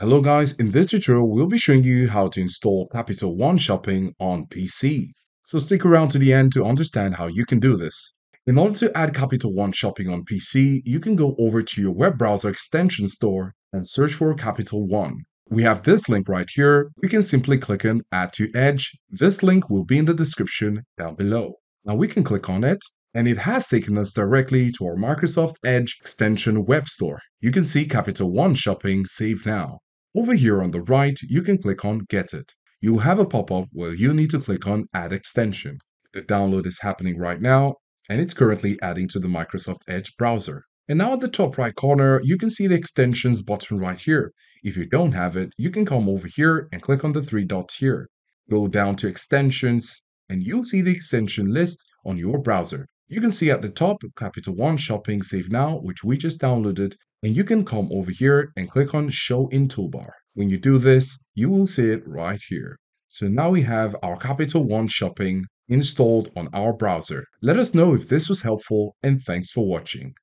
Hello guys, in this tutorial we'll be showing you how to install Capital One Shopping on PC. So stick around to the end to understand how you can do this. In order to add Capital One Shopping on PC, you can go over to your web browser extension store and search for Capital One. We have this link right here. We can simply click on Add to Edge. This link will be in the description down below. Now we can click on it and it has taken us directly to our Microsoft Edge extension web store. You can see Capital One Shopping Save Now. Over here on the right, you can click on Get It. You'll have a pop-up where you need to click on Add Extension. The download is happening right now, and it's currently adding to the Microsoft Edge browser. And now at the top right corner, you can see the extensions button right here. If you don't have it, you can come over here and click on the three dots here. Go down to extensions, and you'll see the extension list on your browser. You can see at the top Capital One Shopping Save Now, which we just downloaded, and you can come over here and click on Show in Toolbar. When you do this, you will see it right here. So now we have our Capital One Shopping installed on our browser. Let us know if this was helpful and thanks for watching.